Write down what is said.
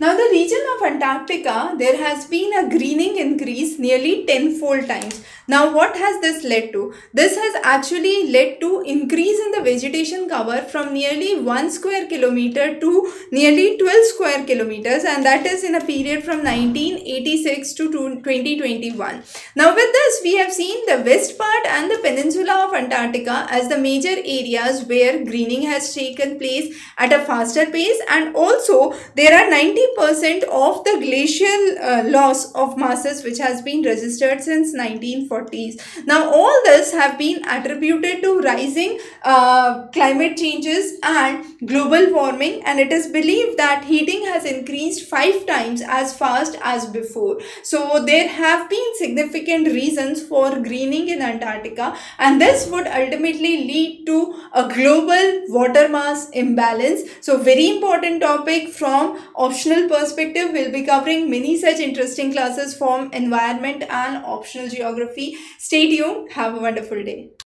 Now, the region of Antarctica, there has been a greening increase nearly tenfold times. Now, what has this led to? This has actually led to increase in the vegetation cover from nearly 1 square kilometer to nearly 12 square kilometers and that is in a period from 1986 to 2021. Now, with this, we have seen the west part and the peninsula of Antarctica as the major areas where greening has taken place at a faster pace and also there are 90 percent of the glacial uh, loss of masses which has been registered since 1940s. Now all this have been attributed to rising uh, climate changes and global warming and it is believed that heating has increased five times as fast as before. So there have been significant reasons for greening in Antarctica and this would ultimately lead to a global water mass imbalance. So very important topic from optional perspective, we'll be covering many such interesting classes from environment and optional geography. Stay tuned. Have a wonderful day.